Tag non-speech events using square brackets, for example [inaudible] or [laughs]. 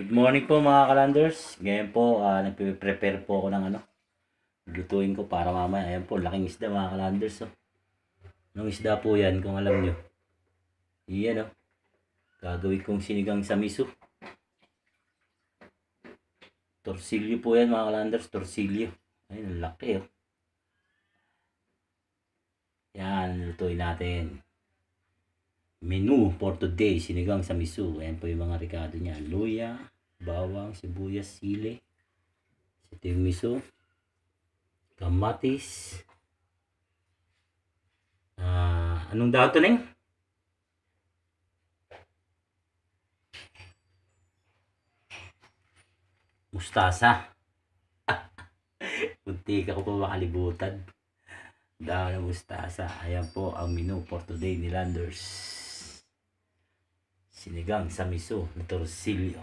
Good morning po mga kalanders. Ngayon po, uh, nagpe-prepare po ako ng ano. Lutuin ko para mamaya. Ayan po, laking isda mga kalanders. Oh. Anong isda po yan kung alam nyo? Iyan oh. Gagawin kong sinigang sa miso. Torsilyo po yan mga kalanders. Torsilyo. Ayun, laki oh. Yan, lutuin natin. Menu for today, sinigang sa miso. Ayan po yung mga rekado niya. Luya, bawang, sibuyas, sili. Ito yung miso. Kamatis. Ah, anong daw ito, Neng? Mustasa. [laughs] Punti ka ko pa makalibutan. Dahil ng mustasa. Ayan po ang menu for today ni Landers. Sinigang sa miso na torsilyo.